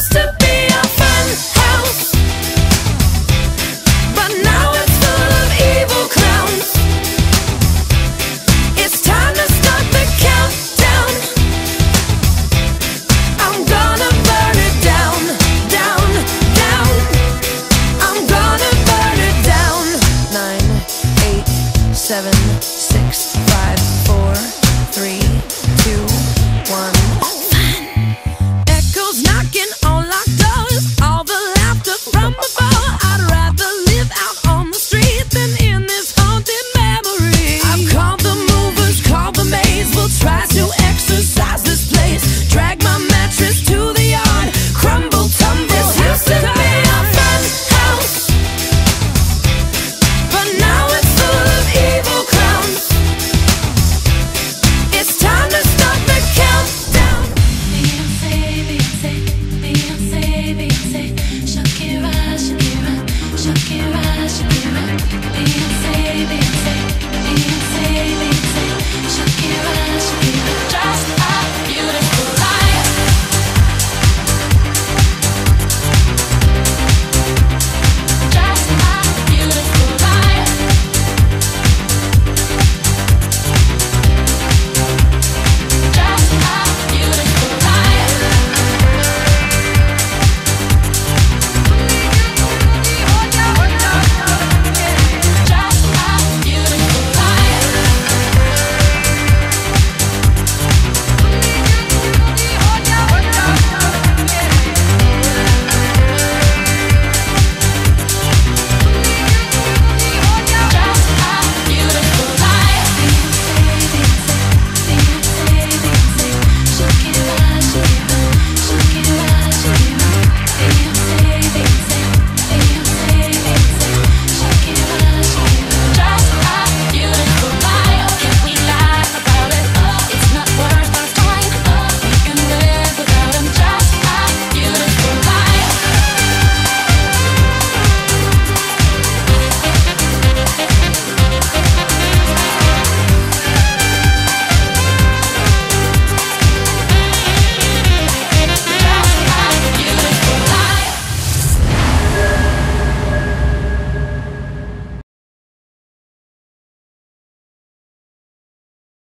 just a